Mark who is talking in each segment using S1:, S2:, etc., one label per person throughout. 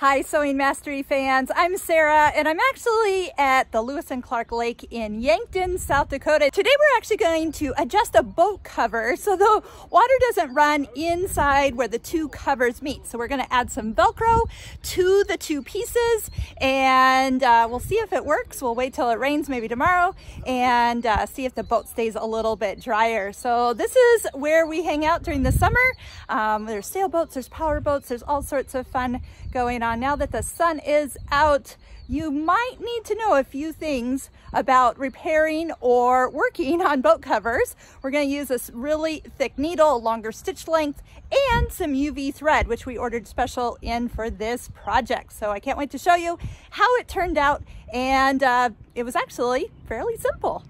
S1: Hi, Sewing Mastery fans. I'm Sarah, and I'm actually at the Lewis and Clark Lake in Yankton, South Dakota. Today, we're actually going to adjust a boat cover so the water doesn't run inside where the two covers meet. So we're going to add some Velcro to the two pieces, and uh, we'll see if it works. We'll wait till it rains maybe tomorrow and uh, see if the boat stays a little bit drier. So this is where we hang out during the summer. Um, there's sailboats, there's power boats, there's all sorts of fun going on. Now that the sun is out, you might need to know a few things about repairing or working on boat covers. We're going to use this really thick needle, longer stitch length, and some UV thread, which we ordered special in for this project. So I can't wait to show you how it turned out. And uh, it was actually fairly simple.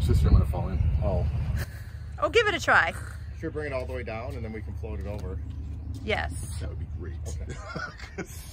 S2: Decide if I can reach this or I'm gonna fall in. Oh.
S1: Oh, give it a try.
S2: Sure, bring it all the way down and then we can float it over.
S1: Yes.
S2: That would be great. Okay.